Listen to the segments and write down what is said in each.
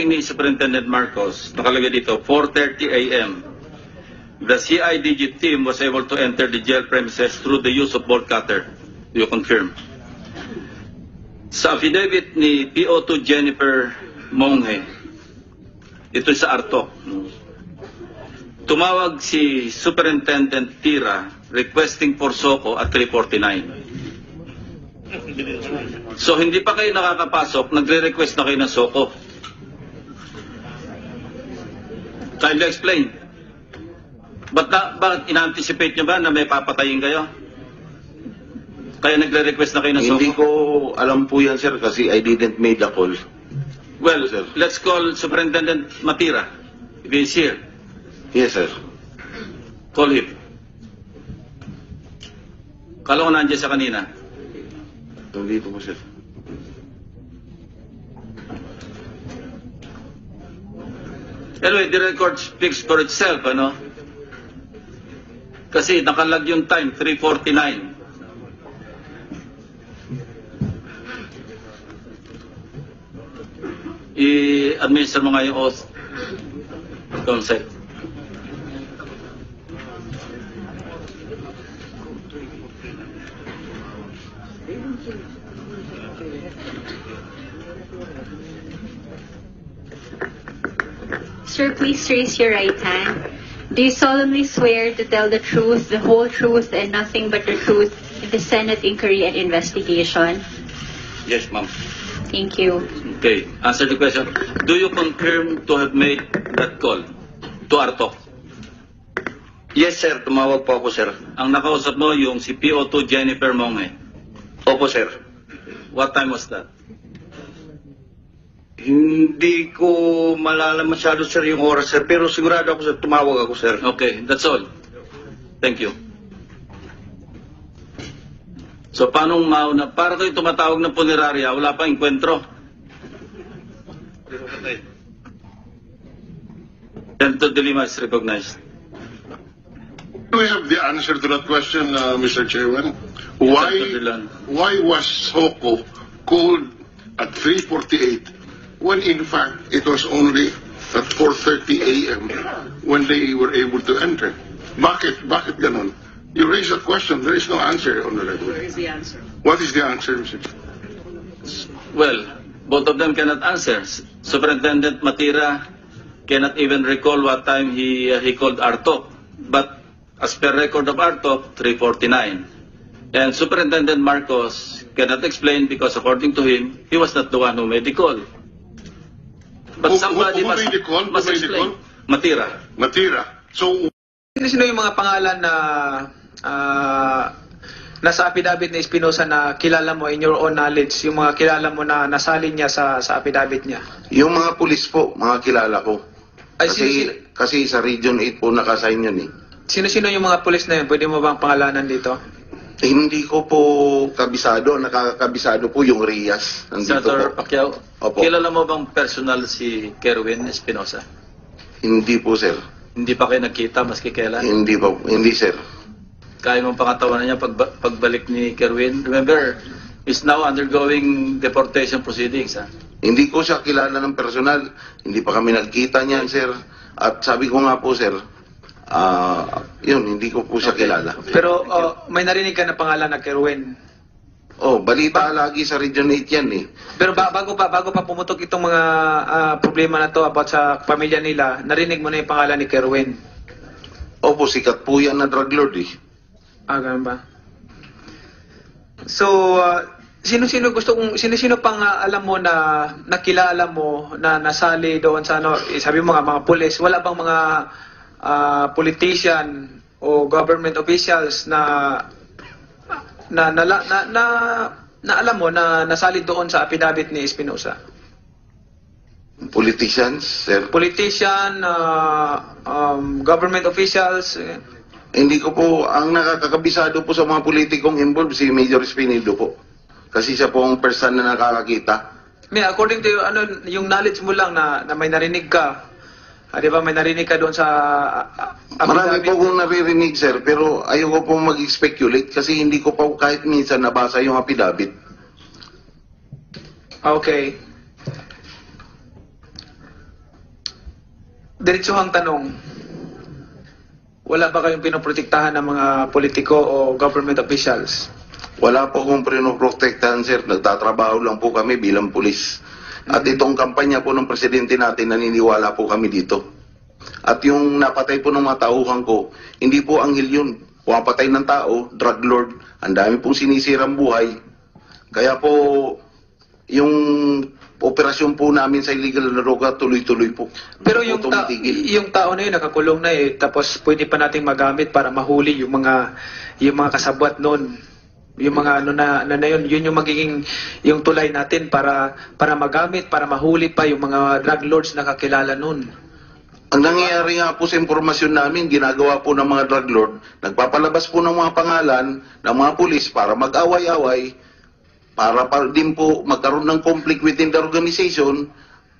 briefing ni Superintendent Marcos, nakalagay dito, 4.30 a.m. The CIDG team was able to enter the jail premises through the use of bolt cutter. You confirm? Sa affidavit ni PO2 Jennifer Monghe, ito sa Arto. Tumawag si Superintendent Tira requesting for SOCO at 349. So hindi pa kayo nakakapasok, nagre-request na kayo ng SOCO. Kindly explain. Ba't na, bakit in-anticipate nyo ba na may papatayin kayo? Kaya nagre-request na kayo ng? Hindi ko alam po yan, sir, kasi I didn't made the call. Well, Sir. let's call Superintendent Matira. If he is here, Yes, sir. call him. Kala ko nandiyan sa kanina. Nandito po, sir. Anyway, the record speaks for itself, ano? Kasi nakalag yung time, 3.49. I-administer mo nga yung oath. Consent. Sir, please raise your right hand. Do you solemnly swear to tell the truth, the whole truth, and nothing but the truth in the Senate inquiry and investigation? Yes, ma'am. Thank you. Okay, answer the question. Do you confirm to have made that call to Artok? Yes, sir. Tumawag po ako, sir. Ang nakausap mo yung si PO2 Jennifer Monghe. Opo, sir. What time was that? Hindi ko malala masyado, sir, yung oras, sir. Pero sigurado ako, sir, tumawag ako, sir. Okay, that's all. Thank you. So, paano mauna? Para kayo tumatawag ng punerarya, wala pang enkwentro. Senator De Lima is recognized. Do we have the answer to that question, uh, Mr. Chairman? Why, why was Soko called at 3.48 when in fact it was only at 4.30 a.m. when they were able to enter? Bakit? Bakit ganon? You raise a question, there is no answer on the record. Where is the answer? What is the answer, Mr. Well, both of them cannot answer. Superintendent Matira cannot even recall what time he uh, he called Artok. But as per record of Artok, 349. And Superintendent Marcos cannot explain because according to him, he was not the one who made the call. But Who- who- somebody who must, made the call? Who must made the explain. call? Matira. Matira. So Sino yung mga pangalan na ah, nasa affidavit ni Espinosa na kilala mo in your own knowledge, yung mga kilala mo na nasalin niya sa sa affidavit niya? Yung mga pulis po, mga kilala ko. Ay, Kasi, sino- kasi sa Region 8 po nakasign yun eh. Sino-sino yung mga pulis na yun? Pwede mo bang pangalanan dito? Eh, Hindi ko po kabisado, nakakabisado po yung Rias. Nandito Senator po. Pacquiao, Opo. kilala mo bang personal si Kerwin Espinosa? Hindi po, sir. Hindi pa kayo nagkita maski kailan? Hindi po, hindi, sir. kaya mong pangatawanan niya pag, pagbalik ni Kerwin. Remember, he's now undergoing deportation proceedings. Ha? Hindi ko siya kilala ng personal. Hindi pa kami nagkita niyan, sir. At sabi ko nga po, sir, ah, yun, hindi ko po siya kilala. Pero ah, may narinig ka na pangalan na Kerwin. Oh, balita lagi sa Region 8 yan eh. Pero ba, bago pa bago pa pumutok itong mga ah, problema na to about sa pamilya nila, narinig mo na yung pangalan ni Kerwin. Opo, sikat po yan na drug lord eh. Ah, ganun ba? So, ah, sino-sino gusto kong sino-sino pang ah, alam mo na nakilala mo na nasali doon sa ano, eh, sabi mo nga mga pulis, wala bang mga ah, politician o government officials na na na, na, na, na alam mo na nasali doon sa affidavit ni Espinosa? Politicians, sir. Politician, ah, um, government officials, eh, Hindi ko po, ang nakakabisado po sa mga politikong involved, si Major Espinido po. Kasi siya po ang person na nakakakita. May according to you, ano, yung knowledge mo lang na, na may narinig ka, ah, di ba may narinig ka doon sa ah, ah, Marami po kong naririnig, sir, pero ayoko po mag-speculate kasi hindi ko pa kahit minsan nabasa yung affidavit. Okay. Diretsuhang tanong, wala ba kayong pinoprotektahan ng mga politiko o government officials? Wala po akong pinoprotektahan, sir. Nagtatrabaho lang po kami bilang pulis. At itong kampanya po ng presidente natin, naniniwala po kami dito. At yung napatay po ng mga tauhan ko, hindi po anghel yun. Pumapatay ng tao, drug lord. Ang dami pong sinisirang buhay. Kaya po, yung operasyon po namin sa illegal na droga, tuloy-tuloy po. Pero yung, po ta- yung tao na yun, nakakulong na eh, tapos pwede pa nating magamit para mahuli yung mga, yung mga kasabwat noon. Yung mga ano na, na, na yun, yun yung magiging, yung tulay natin para, para magamit, para mahuli pa yung mga drug lords na kakilala noon. Ang nangyayari nga po sa impormasyon namin, ginagawa po ng mga drug lord, nagpapalabas po ng mga pangalan ng mga pulis para mag-away-away, para pa din po magkaroon ng conflict within the organization,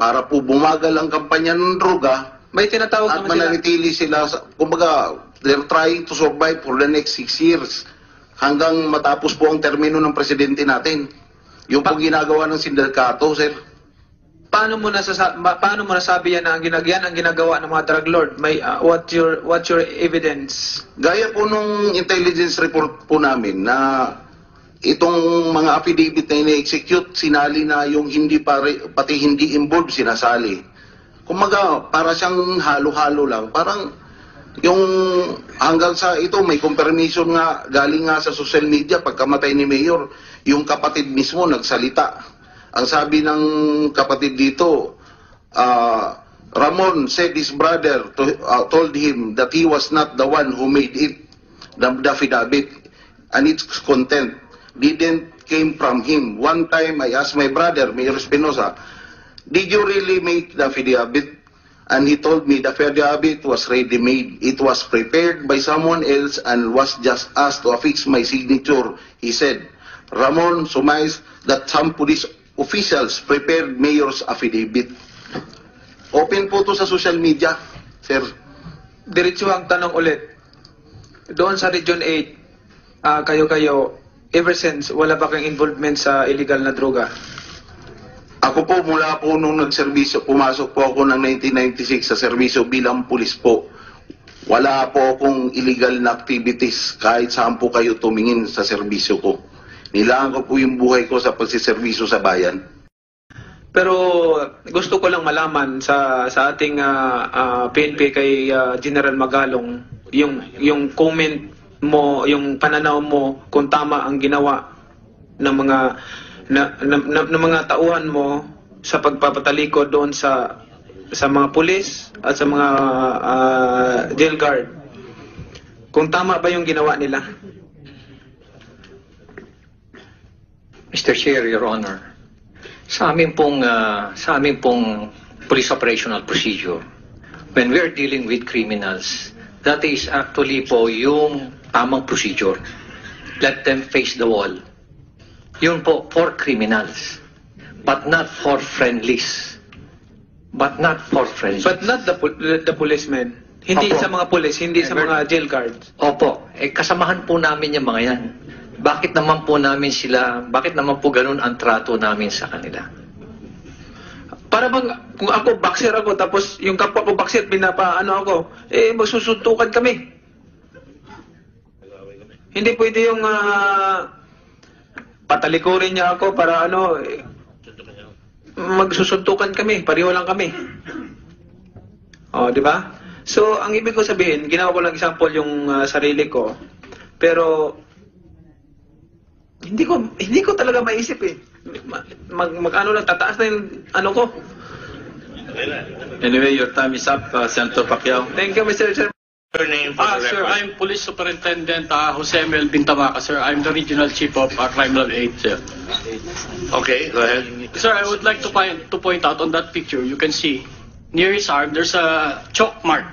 para po bumagal ang kampanya ng droga, May tinatawag at naman sila. mananatili sila, sa, kumbaga, they're trying to survive for the next six years, hanggang matapos po ang termino ng presidente natin. Yung po ginagawa ng sindikato, sir. Paano mo nasasa ma- paano mo nasabi yan na ang ginagyan ang ginagawa ng mga drug lord? May uh, what your what your evidence? Gaya po nung intelligence report po namin na itong mga affidavit na ina-execute, sinali na yung hindi pare, pati hindi involved, sinasali. Kumaga, para siyang halo-halo lang. Parang yung hanggang sa ito, may confirmation nga, galing nga sa social media, pagkamatay ni Mayor, yung kapatid mismo nagsalita. Ang sabi ng kapatid dito, ah, Ramon said his brother to, uh, told him that he was not the one who made it, the, the affidavit, and its content didn't came from him. One time I asked my brother, Mayor Espinosa, did you really make the affidavit? And he told me the affidavit was ready-made. It was prepared by someone else and was just asked to affix my signature. He said, Ramon surmised that some police officials prepared mayor's affidavit. Open po to sa social media, sir. Diretso ang tanong ulit. Doon sa Region 8, ah, kayo-kayo, ever since, wala ba kayong involvement sa illegal na droga? Ako po mula po nung nagserbisyo, pumasok po ako ng 1996 sa serbisyo bilang pulis po. Wala po akong illegal na activities kahit saan po kayo tumingin sa serbisyo ko. Nilaan ko po yung buhay ko sa pagsiservisyo sa bayan. Pero gusto ko lang malaman sa sa ating ah, ah, PNP kay ah, General Magalong yung yung comment mo, yung pananaw mo kung tama ang ginawa ng mga na, na, na- ng mga tauhan mo sa pagpapatalikod doon sa sa mga pulis at sa mga ah, jail guard. Kung tama ba yung ginawa nila? Mr. Chair, Your Honor, sa amin pong, ah, sa amin pong police operational procedure, when we are dealing with criminals, that is actually po yung tamang procedure. Let them face the wall. Yun po for criminals, but not for friendlies. But not for friendlies. But not the the policemen. Hindi Opo. sa mga pulis, hindi sa mga jail guards. Opo, eh, kasamahan po namin yung mga yan. Bakit naman po namin sila, bakit naman po ganun ang trato namin sa kanila? Para bang kung ako boxer ako tapos yung kapwa ko boxer pinapaano ako, eh magsusuntukan kami. Hindi pwede yung ah, patalikurin niya ako para ano eh, magsusuntukan kami, pareho lang kami. Oh, di ba? So, ang ibig ko sabihin, ginawa ko lang example yung ah, sarili ko. Pero hindi ko hindi ko talaga maisip eh. Mag, mag ano lang tataas na yung ano ko. Anyway, your time is up, uh, Senator Pacquiao. Thank you, Mr. Chair. Your name for Ah, the sir, record. I'm Police Superintendent uh, Jose Mel Bintamaca, sir. I'm the Regional Chief of uh, Crime Lab 8, sir. Okay, go ahead. Sir, I would like to point, to point out on that picture, you can see near his arm, there's a chalk mark.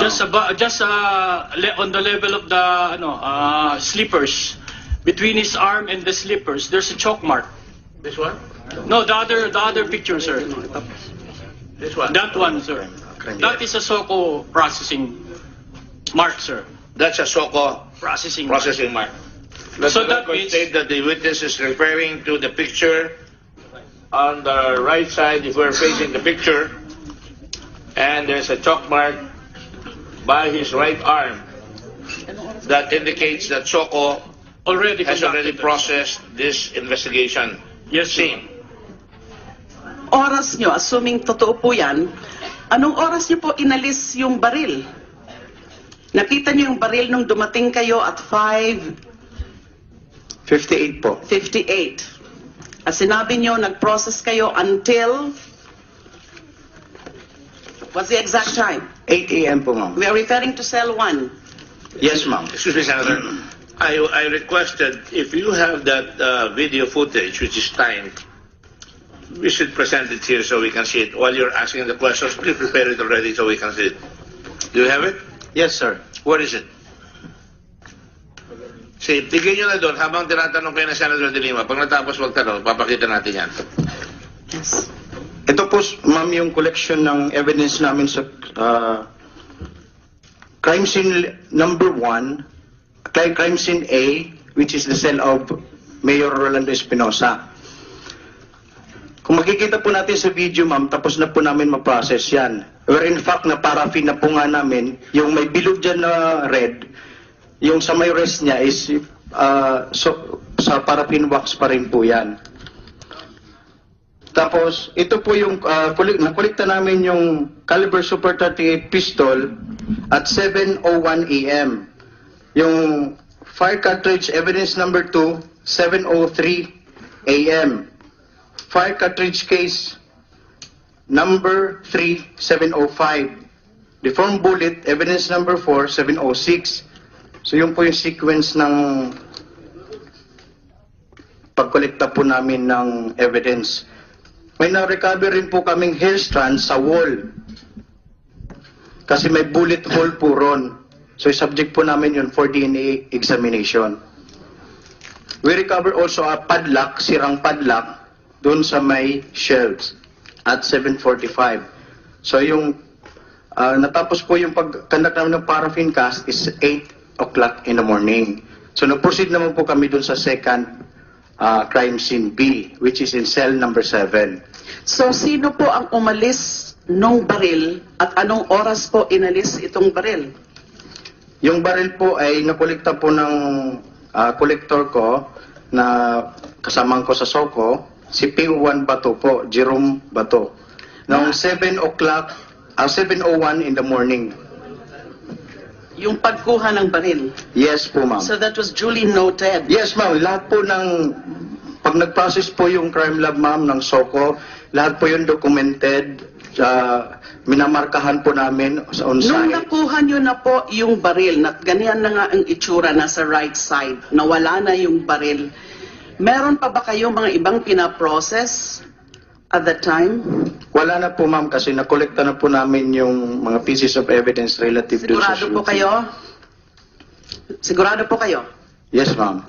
Just aba, just uh, le- on the level of the ano, uh, slippers, between his arm and the slippers, there's a chalk mark. This one? No, the other, the other picture, sir. This one? That one, sir. Uh, that is a SOCO processing mark, sir. That's a SOCO Processing. mark. processing mark. So that means- state that the witness is referring to the picture on the right side, if we're facing the picture, and there's a chalk mark by his right arm that indicates that Soko Already has already processed this investigation. Yes, Your Same. Oras nyo, assuming totoo po yan, anong oras nyo po inalis yung baril? Nakita nyo yung baril nung dumating kayo at 5.58. 58 po. At sinabi nyo, nag-process kayo until, what's the exact time? 8 a.m. po, ma'am. We are referring to cell 1. Yes, ma'am. Excuse me, Senator. I, I requested if you have that uh, video footage, which is timed, we should present it here so we can see it. While you're asking the questions, please prepare it already so we can see it. Do you have it? Yes, sir. Where is it? See, tignan nyo na doon habang tinatanong kayo ng Senator De Lima. Pag natapos magtanong, papakita natin yan. Yes. Ito po, ma'am, yung collection ng evidence namin sa ah, crime scene number 1, crime crime scene A, which is the cell of Mayor Rolando Espinosa. Kung makikita po natin sa video, ma'am, tapos na po namin ma-process yan. Where in fact, na paraffin na po nga namin, yung may bilog dyan na red, yung sa may rest niya is ah, so, sa paraffin wax pa rin po yan. Tapos, ito po yung, uh, kulik, nakulikta namin yung caliber Super 38 pistol at 7.01 a.m. Yung fire cartridge evidence number 2, 7.03 a.m. Fire cartridge case number 3, 7.05. Deformed bullet evidence number 4, 7.06. So yun po yung sequence ng pagkolekta po namin ng evidence. May na-recover rin po kaming hair strand sa wall. Kasi may bullet hole po ron. So subject po namin yun for DNA examination. We recover also a padlock, sirang padlock, doon sa may shelves at 7.45. So yung ah, natapos po yung pag-conduct namin ng paraffin cast is 8 o'clock in the morning. So nag-proceed naman po kami doon sa second ah, crime scene B, which is in cell number 7. So, sino po ang umalis nung baril at anong oras po inalis itong baril? Yung baril po ay nakolekta po ng ah, collector ko na kasamang ko sa Soko, si P1 Bato po, Jerome Bato. Noong 7 o'clock, ah, 7.01 in the morning. Yung pagkuha ng baril. Yes po, ma'am. So that was duly noted. Yes, ma'am. Lahat po ng... Pag nag-process po yung crime lab, ma'am, ng SOCO, lahat po yung documented. Uh, minamarkahan po namin sa Nung on-site. nakuha nyo na po yung baril, na ganyan na nga ang itsura nasa right side, nawala na yung baril, meron pa ba kayong mga ibang pinaprocess at that time? Wala na po, ma'am, kasi nakolekta na po namin yung mga pieces of evidence relative dun sa Sigurado po shooting. kayo? Sigurado po kayo? Yes, ma'am.